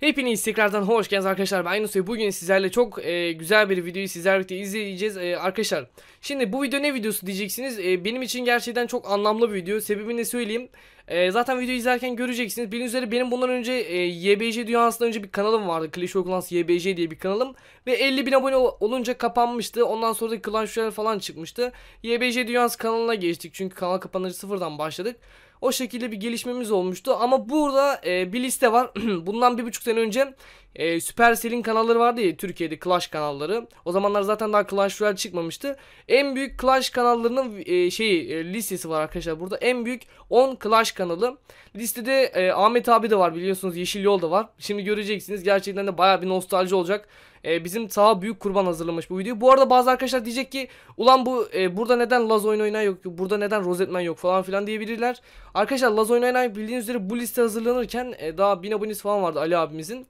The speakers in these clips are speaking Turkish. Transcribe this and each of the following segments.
Hepiniz tekrardan hoş geldiniz arkadaşlar. Ben Yunus bugün sizlerle çok e, güzel bir videoyu sizlerle birlikte izleyeceğiz e, arkadaşlar. Şimdi bu video ne videosu diyeceksiniz. E, benim için gerçekten çok anlamlı bir video. Sebebini söyleyeyim. E, zaten videoyu izlerken göreceksiniz. Bildiğiniz üzere benim bundan önce e, YBC dünyasından önce bir kanalım vardı. Clash of Clans YBC diye bir kanalım. Ve 50 bin abone olunca kapanmıştı. Ondan sonra da Clash Royale falan çıkmıştı. YBC dünyası kanalına geçtik. Çünkü kanal kapanınca sıfırdan başladık. O şekilde bir gelişmemiz olmuştu. Ama burada e, bir liste var. Bundan bir buçuk sene önce e, Supercell'in kanalları vardı ya Türkiye'de Clash kanalları. O zamanlar zaten daha Clash Royale çıkmamıştı. En büyük Clash kanallarının e, şeyi e, listesi var arkadaşlar. Burada en büyük 10 Clash kanalı. Listede e, Ahmet abi de var biliyorsunuz Yeşil Yol da var. Şimdi göreceksiniz gerçekten de baya bir nostalji olacak. E, bizim sağ büyük kurban hazırlamış bu videoyu. Bu arada bazı arkadaşlar diyecek ki ulan bu e, burada neden Laz oyun oynayan yok, burada neden Rosetman yok falan filan diyebilirler. Arkadaşlar Laz oyun oynayan bildiğiniz üzere bu liste hazırlanırken e, daha 1000 abonesi falan vardı Ali abimizin.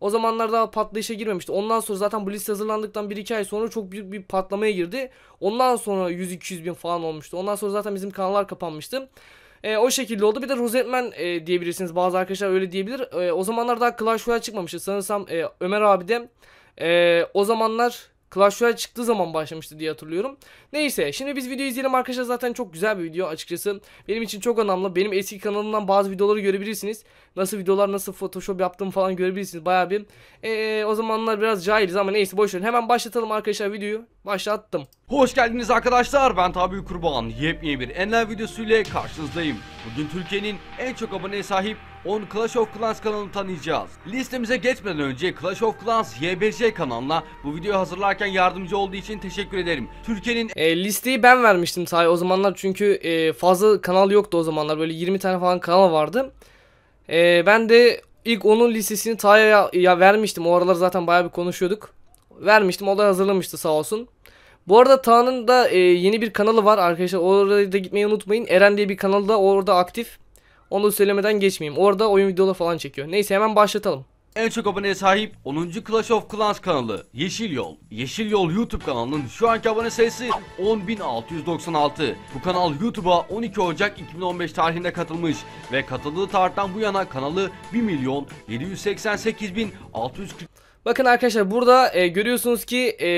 O zamanlar daha patlayışa girmemişti. Ondan sonra zaten bu liste hazırlandıktan 1-2 ay sonra çok büyük bir patlamaya girdi. Ondan sonra 100-200 bin falan olmuştu. Ondan sonra zaten bizim kanallar kapanmıştı. E, o şekilde oldu. Bir de Rosetman e, diyebilirsiniz. Bazı arkadaşlar öyle diyebilir. E, o zamanlar daha Clash Royale çıkmamıştı. Sanırsam e, Ömer abi de e, o zamanlar Clash Royale çıktığı zaman başlamıştı diye hatırlıyorum. Neyse şimdi biz video izleyelim arkadaşlar zaten çok güzel bir video açıkçası. Benim için çok önemli. Benim eski kanalımdan bazı videoları görebilirsiniz. Nasıl videolar nasıl photoshop yaptığımı falan görebilirsiniz. Baya bir ee, o zamanlar biraz cahiliz ama neyse boşverin. Hemen başlatalım arkadaşlar videoyu. Başlattım. Hoş geldiniz arkadaşlar ben Tabi Kurban yepyeni bir enler videosuyla karşınızdayım. Bugün Türkiye'nin en çok aboneye sahip 10 Clash of Clans kanalını tanıyacağız. Listemize geçmeden önce Clash of Clans YBC kanalına bu videoyu hazırlarken yardımcı olduğu için teşekkür ederim. Türkiye'nin E, listeyi ben vermiştim sahi o zamanlar çünkü e, fazla kanal yoktu o zamanlar böyle 20 tane falan kanal vardı. E, ben de ilk onun listesini Taha'ya ya vermiştim o aralar zaten bayağı bir konuşuyorduk. Vermiştim o da hazırlamıştı sağ olsun. Bu arada Taha'nın da e, yeni bir kanalı var arkadaşlar oraya da gitmeyi unutmayın. Eren diye bir kanalı da orada aktif. Onu söylemeden geçmeyeyim. Orada oyun videoları falan çekiyor. Neyse hemen başlatalım. en çok aboneye sahip 10. Clash of Clans kanalı Yeşil Yol. Yeşil Yol YouTube kanalının şu anki abone sayısı 10.696. Bu kanal YouTube'a 12 Ocak 2015 tarihinde katılmış ve katıldığı tarihten bu yana kanalı 1 milyon 788.640 Bakın arkadaşlar burada e, görüyorsunuz ki e,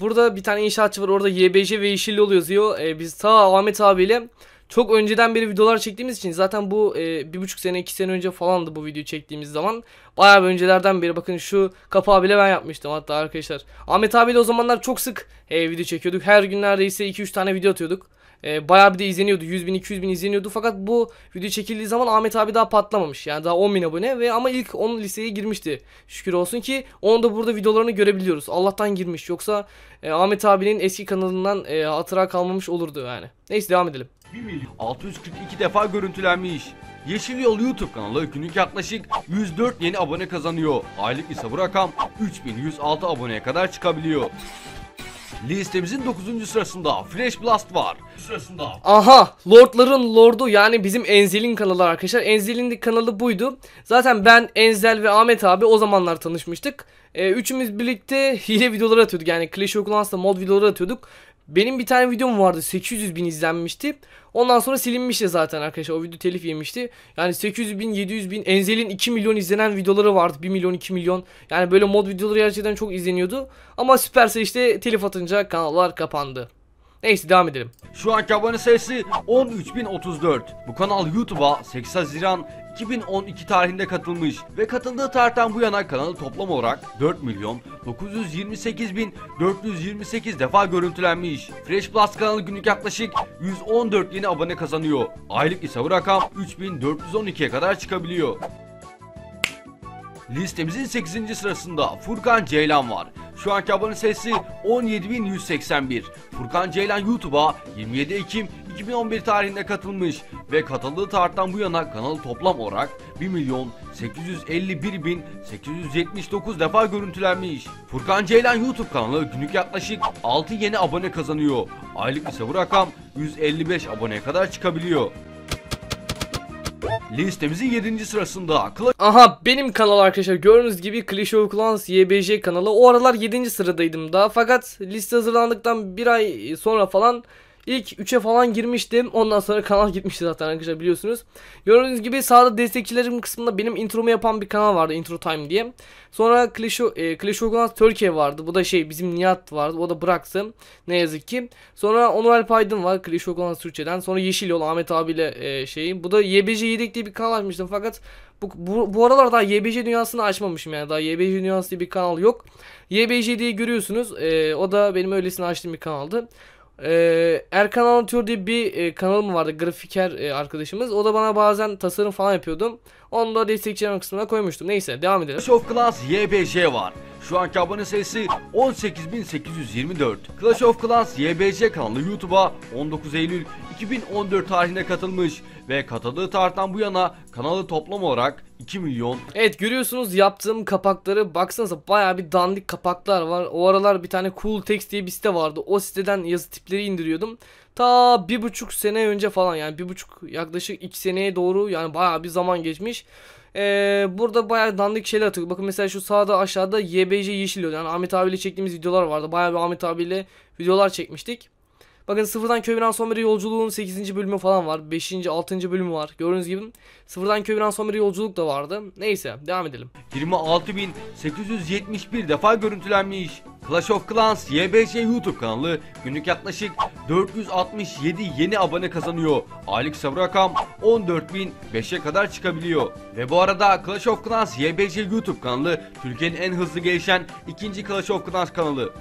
burada bir tane inşaatçı var orada YBC ve Yeşil Yol yazıyor. E, biz ta Ahmet abiyle çok önceden beri videolar çektiğimiz için zaten bu e, bir buçuk sene iki sene önce falandı bu videoyu çektiğimiz zaman. Bayağı bir öncelerden beri bakın şu kapağı bile ben yapmıştım hatta arkadaşlar. Ahmet abiyle o zamanlar çok sık e, video çekiyorduk. Her gün neredeyse 2-3 tane video atıyorduk. E, bayağı bir de izleniyordu. 100 bin 200 bin izleniyordu. Fakat bu video çekildiği zaman Ahmet abi daha patlamamış. Yani daha 10 bin abone ve ama ilk 10 listeye girmişti. Şükür olsun ki onu da burada videolarını görebiliyoruz. Allah'tan girmiş. Yoksa e, Ahmet abinin eski kanalından e, hatıra kalmamış olurdu yani. Neyse devam edelim. 1 milyon 642 defa görüntülenmiş. Yeşil Yol YouTube kanalı günlük yaklaşık 104 yeni abone kazanıyor. Aylık ise bu rakam 3106 aboneye kadar çıkabiliyor. Listemizin 9. sırasında Fresh Blast var. Sırasında Aha Lordların Lordu yani bizim Enzel'in kanalı arkadaşlar. Enzel'in kanalı buydu. Zaten ben Enzel ve Ahmet abi o zamanlar tanışmıştık. Ee, üçümüz birlikte hile videoları atıyorduk yani Clash of Clans'ta mod videoları atıyorduk. Benim bir tane videom vardı 800 bin izlenmişti. Ondan sonra silinmişti zaten arkadaşlar o video telif yemişti. Yani 800 bin 700 bin Enzel'in 2 milyon izlenen videoları vardı 1 milyon 2 milyon. Yani böyle mod videoları gerçekten çok izleniyordu. Ama Supercell işte telif atınca kanallar kapandı. Neyse devam edelim. Şu anki abone sayısı 13.034. Bu kanal YouTube'a 8 Haziran 2012 tarihinde katılmış ve katıldığı tarihten bu yana kanalı toplam olarak 4 milyon 928.428 defa görüntülenmiş. Fresh Plus kanalı günlük yaklaşık 114 yeni abone kazanıyor. Aylık ise bu rakam 3412'ye kadar çıkabiliyor. Listemizin 8. sırasında Furkan Ceylan var. Şu anki abone sayısı 17.181. Furkan Ceylan YouTube'a 27 Ekim 2011 tarihinde katılmış ve katıldığı tarihten bu yana kanalı toplam olarak 1 milyon 851.879 defa görüntülenmiş. Furkan Ceylan YouTube kanalı günlük yaklaşık 6 yeni abone kazanıyor. Aylık ise bu rakam 155 aboneye kadar çıkabiliyor. Listemizin 7. sırasında Clash Aha benim kanal arkadaşlar gördüğünüz gibi Clash of Clans YBJ kanalı o aralar 7. sıradaydım daha fakat liste hazırlandıktan bir ay sonra falan İlk 3'e falan girmiştim. Ondan sonra kanal gitmişti zaten arkadaşlar biliyorsunuz. Gördüğünüz gibi sağda destekçilerim kısmında benim intromu yapan bir kanal vardı Intro Time diye. Sonra Clash, e, Clash of Clans Türkiye vardı. Bu da şey bizim Nihat vardı. O da bıraktı. Ne yazık ki. Sonra Onur Alp Aydın var Clash of Clans Türkçe'den. Sonra Yeşil Yol Ahmet abiyle e, şeyi. Bu da YBC Yedek diye bir kanal açmıştım fakat bu, bu, bu aralar daha YBC dünyasını açmamışım yani. Daha YBC dünyası diye bir kanal yok. YBC diye görüyorsunuz. E, o da benim öylesine açtığım bir kanaldı. Ee, Erkan Anlatıyor diye bir e, kanalım vardı grafiker e, arkadaşımız. O da bana bazen tasarım falan yapıyordu. Onu da destekçilerim kısmına koymuştum. Neyse devam edelim. Clash of Clans YBC var. Şu anki abone sayısı 18.824. Clash of Clans YBC kanalı YouTube'a 19 Eylül 2014 tarihinde katılmış ve katıldığı tarihten bu yana kanalı toplam olarak 2 milyon Evet görüyorsunuz yaptığım kapakları baksanıza baya bir dandik kapaklar var. O aralar bir tane Cool Text diye bir site vardı. O siteden yazı tipleri indiriyordum. Ta bir buçuk sene önce falan yani bir buçuk yaklaşık iki seneye doğru yani baya bir zaman geçmiş. Ee, burada bayağı dandik şeyler atıyor. Bakın mesela şu sağda aşağıda YBC Yeşil. Yani Ahmet abiyle çektiğimiz videolar vardı. Bayağı bir Ahmet abiyle videolar çekmiştik. Bakın sıfırdan Köyviran Someri yolculuğun 8. bölümü falan var. 5. 6. bölümü var. Gördüğünüz gibi sıfırdan Köyviran Someri yolculuk da vardı. Neyse devam edelim. 26.871 defa görüntülenmiş. Clash of Clans YBC YouTube kanalı günlük yaklaşık 467 yeni abone kazanıyor. Aylık sabır rakam 14.005'e kadar çıkabiliyor. Ve bu arada Clash of Clans YBC YouTube kanalı Türkiye'nin en hızlı gelişen ikinci Clash of Clans kanalı.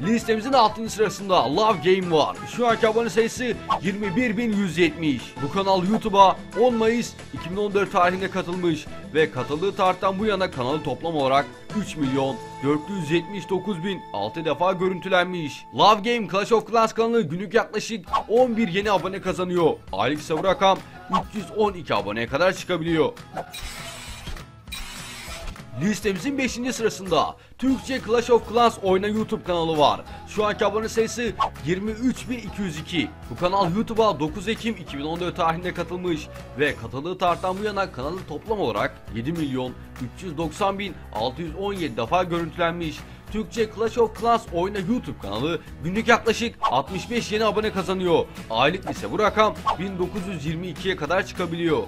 Listemizin 6. sırasında Love Game var. Şu anki abone sayısı 21.170. Bu kanal YouTube'a 10 Mayıs 2014 tarihinde katılmış ve katıldığı tarihten bu yana kanalı toplam olarak 3 milyon 479 bin 6 defa görüntülenmiş. Love Game Clash of Clans kanalı günlük yaklaşık 11 yeni abone kazanıyor. Aylık sabır rakam 312 aboneye kadar çıkabiliyor. Listemizin 5. sırasında Türkçe Clash of Clans oyna YouTube kanalı var. Şu anki abone sayısı 23.202. Bu kanal YouTube'a 9 Ekim 2014 tarihinde katılmış ve katıldığı tarihten bu yana kanalı toplam olarak 7 milyon 390 bin 617 defa görüntülenmiş. Türkçe Clash of Clans oyna YouTube kanalı günlük yaklaşık 65 yeni abone kazanıyor. Aylık ise bu rakam 1922'ye kadar çıkabiliyor.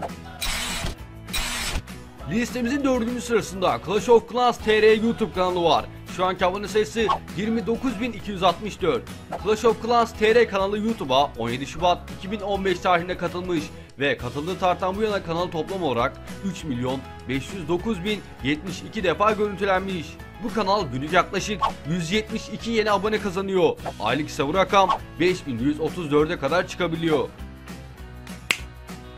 Listemizin dördüncü sırasında Clash of Clans TR YouTube kanalı var. Şu anki abone sayısı 29.264. Clash of Clans TR kanalı YouTube'a 17 Şubat 2015 tarihinde katılmış ve katıldığı tarihten bu yana kanalı toplam olarak 3 milyon 509 bin 72 defa görüntülenmiş. Bu kanal günlük yaklaşık 172 yeni abone kazanıyor. Aylık ise bu rakam 5134'e kadar çıkabiliyor.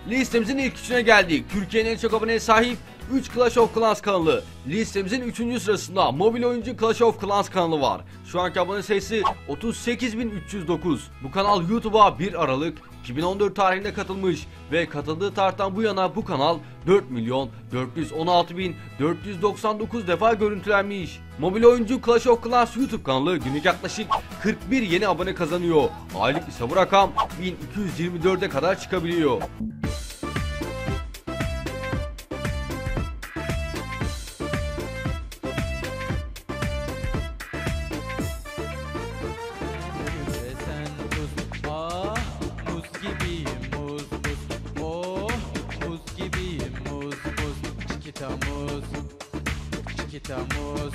Listemizin ilk üçüne geldik. Türkiye'nin en çok aboneye sahip 3 Clash of Clans kanalı. Listemizin 3. sırasında mobil oyuncu Clash of Clans kanalı var. Şu anki abone sayısı 38.309. Bu kanal YouTube'a 1 Aralık 2014 tarihinde katılmış ve katıldığı tarihten bu yana bu kanal 4 milyon 416 bin 499 defa görüntülenmiş. Mobil oyuncu Clash of Clans YouTube kanalı günlük yaklaşık 41 yeni abone kazanıyor. Aylık ise bu rakam 1224'e kadar çıkabiliyor. Çikita muz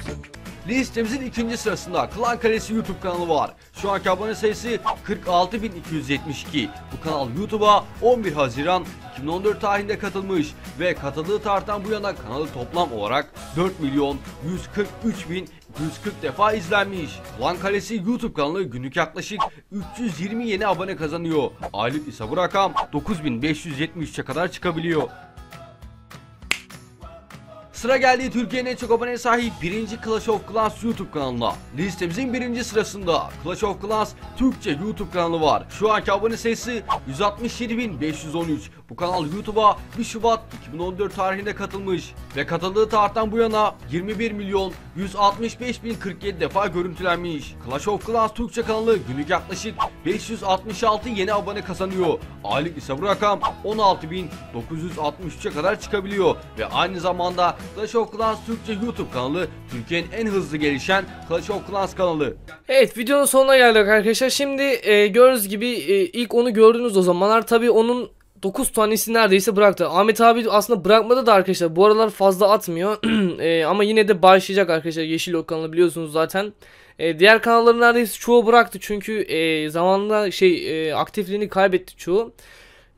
Listemizin ikinci sırasında Klan Kalesi YouTube kanalı var. Şu anki abone sayısı 46.272. Bu kanal YouTube'a 11 Haziran 2014 tarihinde katılmış ve katıldığı tarihten bu yana kanalı toplam olarak 4 milyon 143 bin 140 defa izlenmiş. Klan Kalesi YouTube kanalı günlük yaklaşık 320 yeni abone kazanıyor. Aylık ise bu rakam 9573'e kadar çıkabiliyor. Sıra geldi Türkiye'nin en çok aboneye sahip 1. Clash of Clans YouTube kanalına. Listemizin birinci sırasında Clash of Clans Türkçe YouTube kanalı var. Şu anki abone sayısı 167.513. Bu kanal YouTube'a 1 Şubat 2014 tarihinde katılmış ve katıldığı tarihten bu yana 21 milyon 165.047 defa görüntülenmiş. Clash of Clans Türkçe kanalı günlük yaklaşık 566 yeni abone kazanıyor. Aylık ise bu rakam 16.963'e kadar çıkabiliyor ve aynı zamanda Clash of Clans Türkçe YouTube kanalı Türkiye'nin en hızlı gelişen Clash of Clans kanalı. Evet videonun sonuna geldik arkadaşlar. Şimdi e, gördüğünüz gibi e, ilk onu gördünüz o zamanlar. Tabi onun 9 tanesi neredeyse bıraktı. Ahmet abi aslında bırakmadı da arkadaşlar. Bu aralar fazla atmıyor. E, ama yine de başlayacak arkadaşlar. Yeşil Ok kanalı biliyorsunuz zaten. E, diğer kanalların neredeyse çoğu bıraktı. Çünkü e, zamanla şey e, aktifliğini kaybetti çoğu.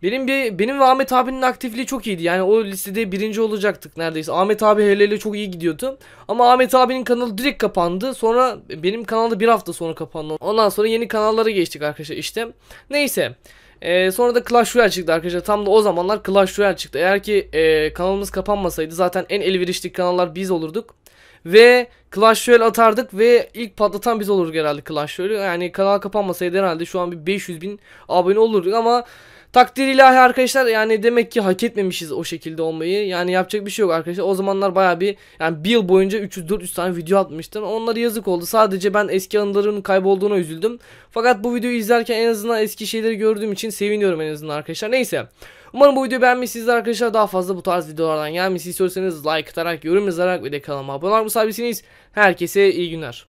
Benim bir benim ve Ahmet abinin aktifliği çok iyiydi. Yani o listede birinci olacaktık neredeyse. Ahmet abi hele çok iyi gidiyordu. Ama Ahmet abinin kanalı direkt kapandı. Sonra benim kanalda bir hafta sonra kapandı. Ondan sonra yeni kanallara geçtik arkadaşlar işte. Neyse. Ee, sonra da Clash Royale çıktı arkadaşlar. Tam da o zamanlar Clash Royale çıktı. Eğer ki e, kanalımız kapanmasaydı zaten en elverişli kanallar biz olurduk. Ve Clash Royale atardık ve ilk patlatan biz olurduk herhalde Clash Royale. Yani kanal kapanmasaydı herhalde şu an bir 500 bin abone olurduk ama takdir ilahi arkadaşlar yani demek ki hak etmemişiz o şekilde olmayı. Yani yapacak bir şey yok arkadaşlar. O zamanlar baya bir yani bir yıl boyunca 300-400 tane video atmıştım. Onlara yazık oldu. Sadece ben eski anıların kaybolduğuna üzüldüm. Fakat bu videoyu izlerken en azından eski şeyleri gördüğüm için seviniyorum en azından arkadaşlar. Neyse. Umarım bu videoyu beğenmişsinizdir arkadaşlar. Daha fazla bu tarz videolardan gelmesi istiyorsanız like atarak, yorum yazarak ve de kanalıma abone olmak sabitsiniz. Herkese iyi günler.